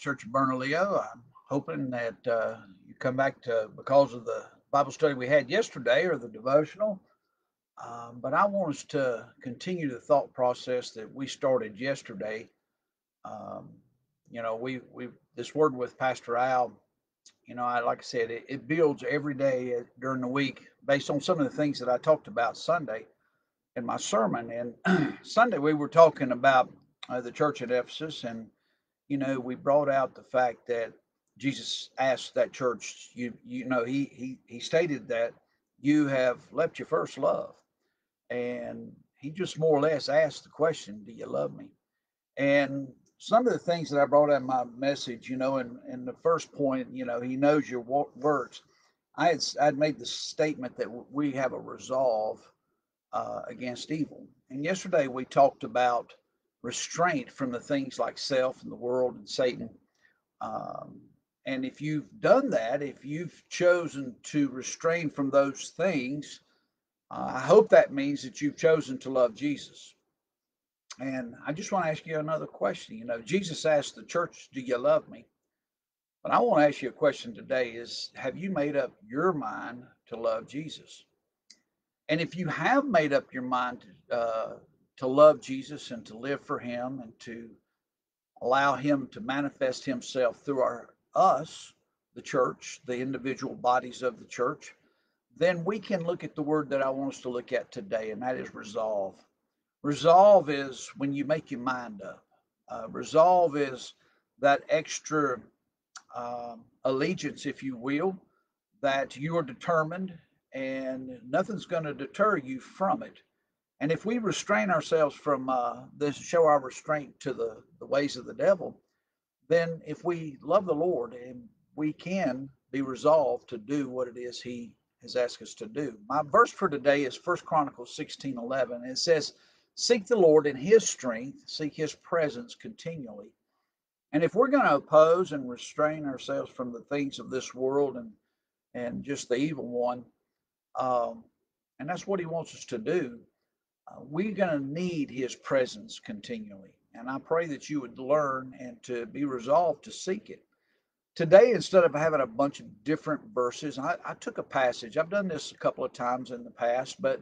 Church of Bernalillo. I'm hoping that uh, you come back to because of the Bible study we had yesterday or the devotional. Um, but I want us to continue the thought process that we started yesterday. Um, you know, we we this word with Pastor Al. You know, I like I said, it, it builds every day uh, during the week based on some of the things that I talked about Sunday in my sermon. And Sunday we were talking about uh, the church at Ephesus, and you know, we brought out the fact that Jesus asked that church, you you know, he he he stated that you have left your first love. And he just more or less asked the question, Do you love me? And some of the things that I brought out in my message, you know, in, in the first point, you know, he knows your words. I had I'd made the statement that we have a resolve uh, against evil. And yesterday we talked about restraint from the things like self and the world and Satan. Um, and if you've done that, if you've chosen to restrain from those things, uh, I hope that means that you've chosen to love Jesus. And I just want to ask you another question. You know, Jesus asked the church, Do you love me? But I want to ask you a question today is have you made up your mind to love Jesus? And if you have made up your mind to, uh, to love Jesus and to live for him and to allow him to manifest himself through our us, the church, the individual bodies of the church, then we can look at the word that I want us to look at today, and that is resolve. Resolve is when you make your mind up. Uh, resolve is that extra um, allegiance, if you will, that you are determined and nothing's going to deter you from it. And if we restrain ourselves from uh, this, show our restraint to the, the ways of the devil, then if we love the Lord and we can be resolved to do what it is He has asked us to do. My verse for today is First Chronicles 16 11. It says, Seek the Lord in His strength, seek His presence continually. And if we're going to oppose and restrain ourselves from the things of this world and and just the evil one, um, and that's what He wants us to do, we're going to need His presence continually. And I pray that you would learn and to be resolved to seek it. Today, instead of having a bunch of different verses, I, I took a passage. I've done this a couple of times in the past, but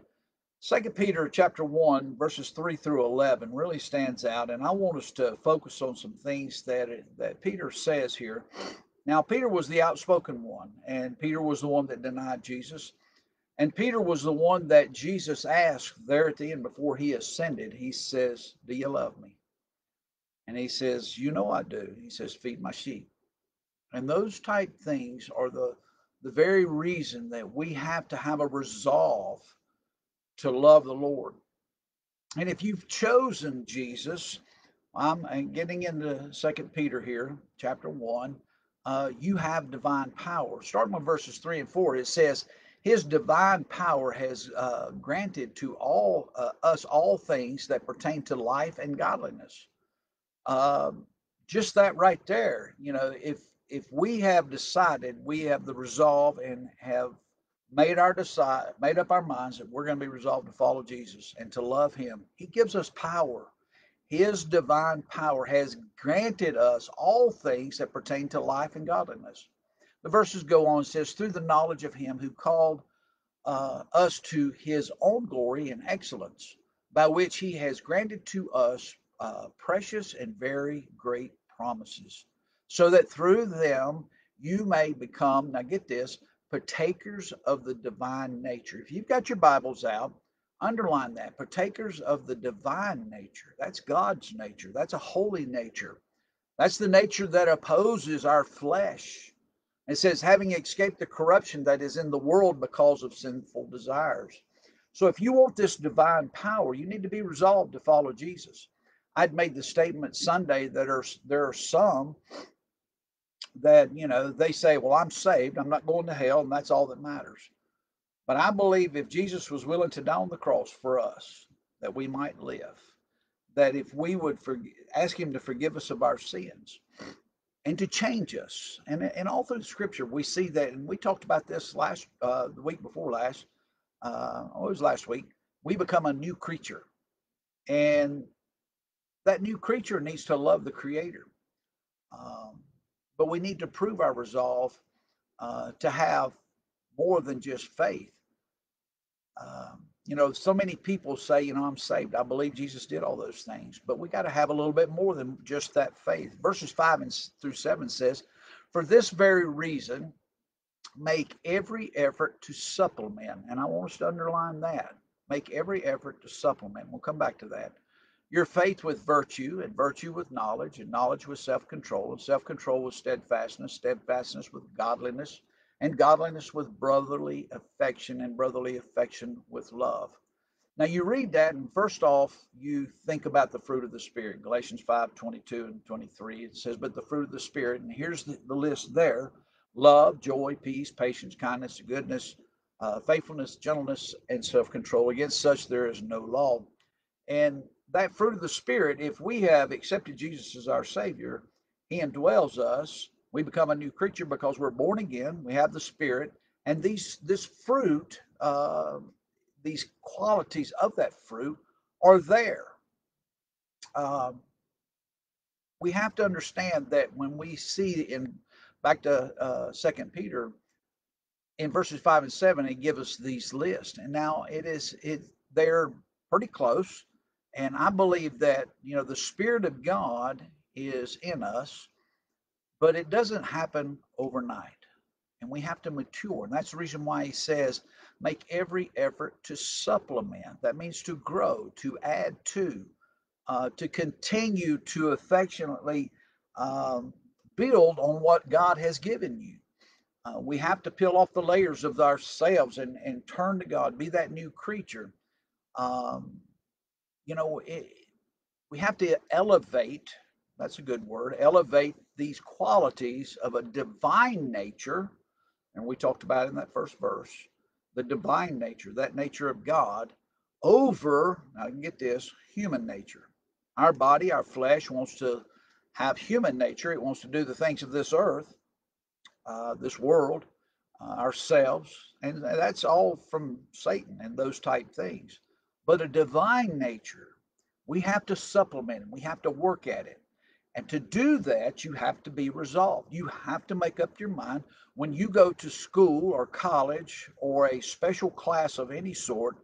Second Peter chapter 1, verses 3 through 11 really stands out. And I want us to focus on some things that, that Peter says here. Now, Peter was the outspoken one, and Peter was the one that denied Jesus. And Peter was the one that Jesus asked there at the end before he ascended. He says, Do you love me? And he says, You know I do. He says, Feed my sheep. And those type things are the the very reason that we have to have a resolve to love the Lord. And if you've chosen Jesus, I'm getting into Second Peter here, chapter one. Uh, you have divine power. Starting with verses three and four, it says, "His divine power has uh, granted to all uh, us all things that pertain to life and godliness." Um, just that right there, you know, if if we have decided, we have the resolve and have made our decide, made up our minds that we're going to be resolved to follow Jesus and to love Him, He gives us power. His divine power has granted us all things that pertain to life and godliness. The verses go on says, through the knowledge of Him who called uh, us to His own glory and excellence, by which He has granted to us uh, precious and very great promises so that through them you may become, now get this, partakers of the divine nature. If you've got your Bibles out, underline that partakers of the divine nature. That's God's nature, that's a holy nature. That's the nature that opposes our flesh. It says, having escaped the corruption that is in the world because of sinful desires. So, if you want this divine power, you need to be resolved to follow Jesus. I'd made the statement Sunday that are, there are some that you know they say well i'm saved i'm not going to hell and that's all that matters but i believe if jesus was willing to die on the cross for us that we might live that if we would ask him to forgive us of our sins and to change us. And, and all through scripture we see that and we talked about this last uh, the week before last uh, oh, it was last week we become a new creature. And that new creature needs to love the creator. Um, but we need to prove our resolve uh, to have more than just faith. Um, you know, so many people say, you know, I'm saved. I believe Jesus did all those things, but we got to have a little bit more than just that faith. Verses five and through seven says, "For this very reason, make every effort to supplement." And I want us to underline that: make every effort to supplement. We'll come back to that. Your faith with virtue, and virtue with knowledge, and knowledge with self-control, and self-control with steadfastness, steadfastness with godliness and godliness with brotherly affection, and brotherly affection with love. Now you read that, and first off, you think about the fruit of the Spirit. Galatians 5 22 and 23. It says, But the fruit of the Spirit, and here's the, the list there love, joy, peace, patience, kindness, goodness, uh, faithfulness, gentleness, and self control. Against such there is no law. And that fruit of the Spirit, if we have accepted Jesus as our Savior, He indwells us we become a new creature because we're born again. We have the Spirit, and these this fruit, uh, these qualities of that fruit, are there. Um, we have to understand that when we see in back to uh, Second Peter, in verses five and seven, it gives us these lists, and now it is it they're pretty close, and I believe that you know the Spirit of God is in us but it doesn't happen overnight. And we have to mature. And that's the reason why he says, make every effort to supplement. That means to grow, to add to, uh, to continue to affectionately um, build on what God has given you. Uh, we have to peel off the layers of ourselves and, and turn to God, be that new creature. Um, you know, it, we have to elevate that's a good word, elevate these qualities of a divine nature. And we talked about in that first verse the divine nature, that nature of God, over, now get this, human nature. Our body, our flesh wants to have human nature, it wants to do the things of this earth, uh, this world, uh, ourselves, and that's all from Satan and those type things. But a divine nature, we have to supplement it, we have to work at it. And to do that, you have to be resolved. You have to make up your mind when you go to school or college or a special class of any sort,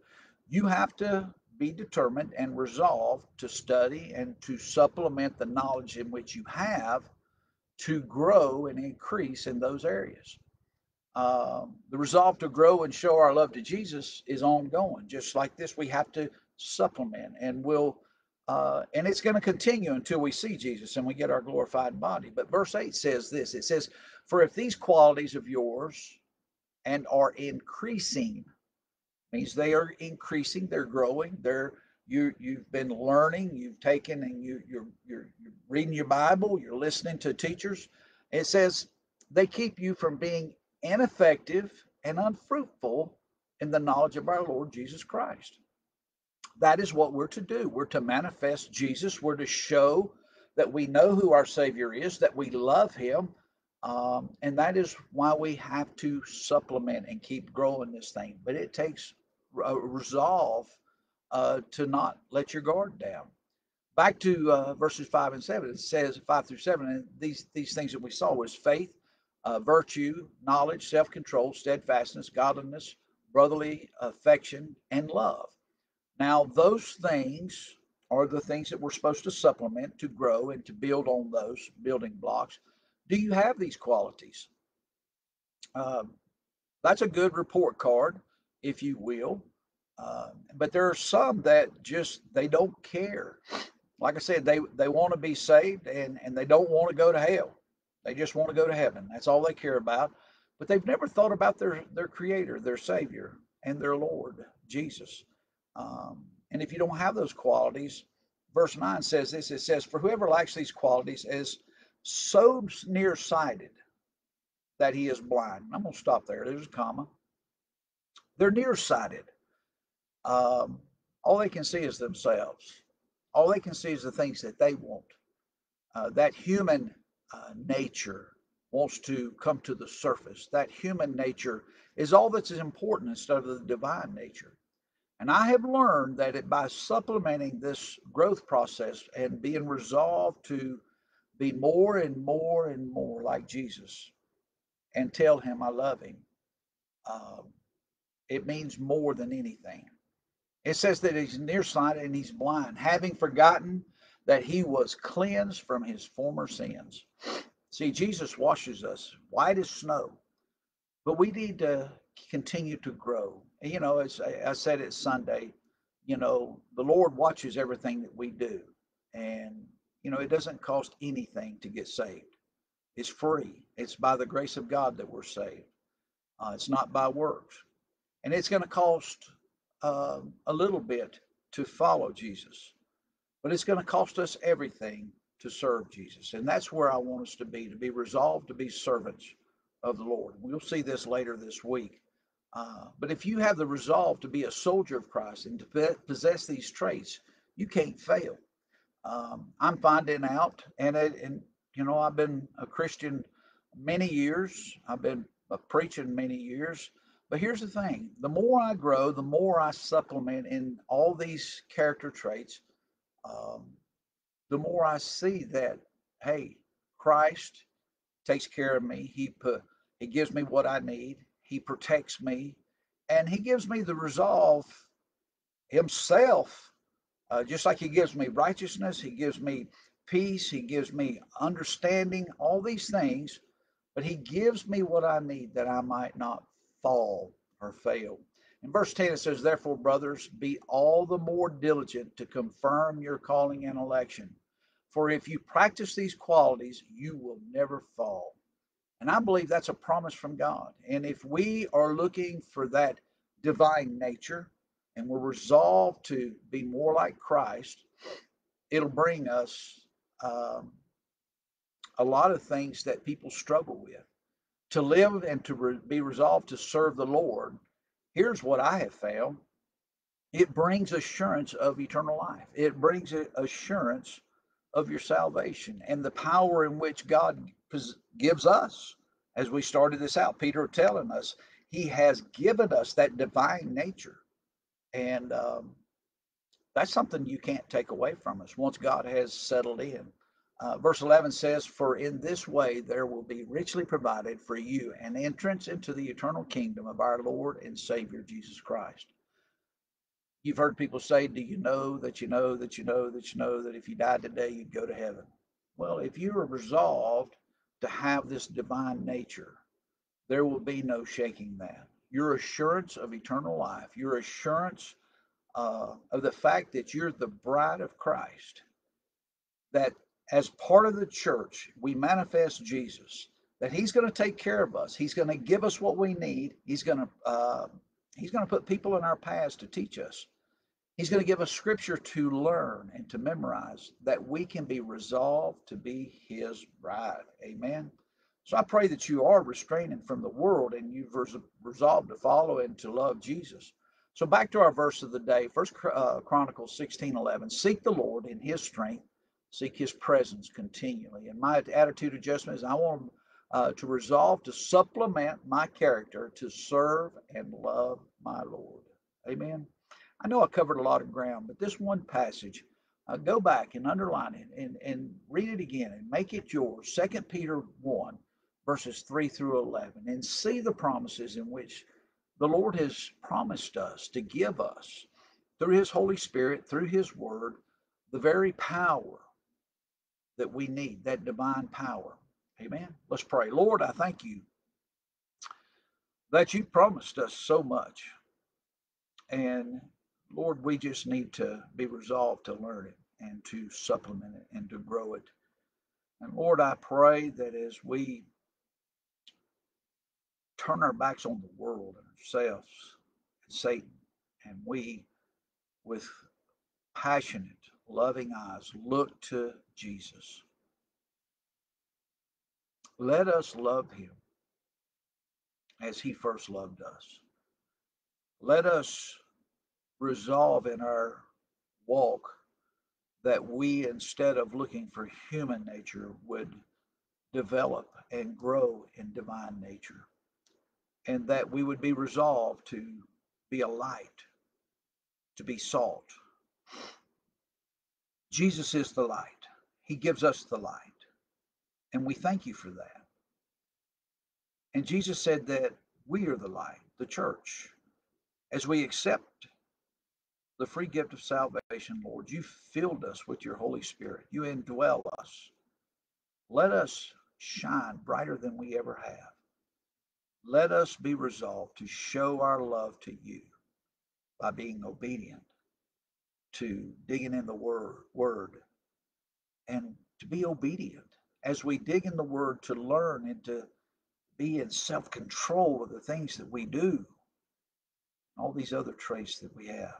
you have to be determined and resolved to study and to supplement the knowledge in which you have to grow and increase in those areas. Um, the resolve to grow and show our love to Jesus is ongoing. Just like this, we have to supplement and we'll uh, and it's going to continue until we see Jesus and we get our glorified body. But verse 8 says this it says, For if these qualities of yours and are increasing, means they are increasing, they're growing, they're you you've been learning, you've taken and you you're, you're you're reading your Bible, you're listening to teachers. It says they keep you from being ineffective and unfruitful in the knowledge of our Lord Jesus Christ that is what we're to do. We're to manifest Jesus. We're to show that we know who our Savior is, that we love Him. Um, and that is why we have to supplement and keep growing this thing. But it takes a resolve uh, to not let your guard down. Back to uh, verses five and seven, it says five through seven, and these these things that we saw was faith, uh, virtue, knowledge, self-control, steadfastness, godliness, brotherly affection, and love. Now, those things are the things that we're supposed to supplement to grow and to build on those building blocks. Do you have these qualities? Um, that's a good report card, if you will. Uh, but there are some that just they don't care. Like I said, they they want to be saved and and they don't want to go to hell. They just want to go to heaven. That's all they care about. But they've never thought about their their Creator, their Savior, and their Lord Jesus. Um, and if you don't have those qualities, verse 9 says this it says, For whoever lacks these qualities is so nearsighted that he is blind. I'm going to stop there. There's a comma. They're nearsighted. Um, all they can see is themselves. All they can see is the things that they want. Uh, that human uh, nature wants to come to the surface. That human nature is all that's important instead of the divine nature. And I have learned that it, by supplementing this growth process and being resolved to be more and more and more like Jesus and tell him I love him, um, it means more than anything. It says that he's nearsighted and he's blind, having forgotten that he was cleansed from his former sins. See, Jesus washes us white as snow, but we need to continue to grow. You know, as I said it Sunday, you know, the Lord watches everything that we do. And, you know, it doesn't cost anything to get saved. It's free. It's by the grace of God that we're saved. Uh, it's not by works. And it's going to cost uh, a little bit to follow Jesus, but it's going to cost us everything to serve Jesus. And that's where I want us to be, to be resolved to be servants of the Lord. We'll see this later this week. Uh, but if you have the resolve to be a soldier of Christ and to possess these traits, you can't fail. Um, I'm finding out, and it, and you know, I've been a Christian many years. I've been preaching many years. But here's the thing: the more I grow, the more I supplement in all these character traits. Um, the more I see that, hey, Christ takes care of me. He put, he gives me what I need. He protects me, and He gives me the resolve Himself, uh, just like He gives me righteousness, He gives me peace, He gives me understanding, all these things, but He gives me what I need that I might not fall or fail. In verse 10, it says, Therefore, brothers, be all the more diligent to confirm your calling and election. For if you practice these qualities, you will never fall. And I believe that's a promise from God. And if we are looking for that divine nature and we're resolved to be more like Christ, it'll bring us um, a lot of things that people struggle with. To live and to re- be resolved to serve the Lord, here's what I have found it brings assurance of eternal life, it brings assurance of your salvation and the power in which God gives us. As we started this out, Peter telling us he has given us that divine nature. And um, that's something you can't take away from us once God has settled in. Uh, verse 11 says, For in this way there will be richly provided for you an entrance into the eternal kingdom of our Lord and Savior Jesus Christ. You've heard people say, Do you know that you know that you know that you know that if you died today, you'd go to heaven? Well, if you are resolved to have this divine nature, there will be no shaking that. Your assurance of eternal life, your assurance uh, of the fact that you're the bride of Christ, that as part of the church, we manifest Jesus, that He's going to take care of us. He's going to give us what we need. He's going to uh, He's going to put people in our paths to teach us. He's going to give us scripture to learn and to memorize that we can be resolved to be his bride. Amen. So I pray that you are restraining from the world and you've res- resolved to follow and to love Jesus. So back to our verse of the day, First uh, Chronicles 16 11. Seek the Lord in his strength, seek his presence continually. And my attitude adjustment is I want uh, to resolve to supplement my character to serve and love my Lord. Amen. I know I covered a lot of ground, but this one passage, uh, go back and underline it and, and read it again and make it yours. Second Peter 1, verses 3 through 11, and see the promises in which the Lord has promised us to give us through His Holy Spirit, through His Word, the very power that we need, that divine power. Amen. Let's pray. Lord, I thank you that you promised us so much. And Lord, we just need to be resolved to learn it and to supplement it and to grow it. And Lord, I pray that as we turn our backs on the world and ourselves and Satan, and we, with passionate, loving eyes, look to Jesus, let us love him as he first loved us. Let us resolve in our walk that we, instead of looking for human nature, would develop and grow in divine nature. And that we would be resolved to be a light, to be salt. Jesus is the light. He gives us the light. And we thank you for that. And Jesus said that we are the light, the church. As we accept the free gift of salvation, Lord, you filled us with your Holy Spirit. You indwell us. Let us shine brighter than we ever have. Let us be resolved to show our love to you by being obedient, to digging in the word, word and to be obedient as we dig in the word to learn and to be in self control of the things that we do, all these other traits that we have.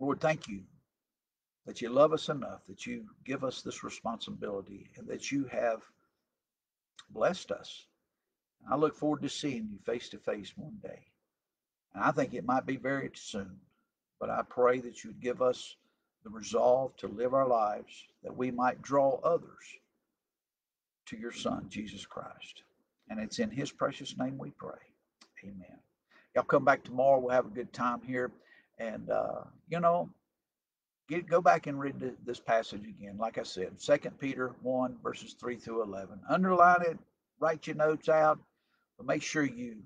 Lord, thank you that you love us enough, that you give us this responsibility, and that you have blessed us. I look forward to seeing you face to face one day. And I think it might be very soon, but I pray that you'd give us the resolve to live our lives that we might draw others to your Son, Jesus Christ. And it's in His precious name we pray. Amen. Y'all come back tomorrow. We'll have a good time here. And, uh, you know, get, go back and read this passage again. Like I said, Second Peter 1, verses 3 through 11. Underline it, write your notes out, but make sure you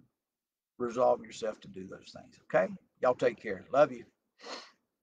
resolve yourself to do those things. Okay? Y'all take care. Love you.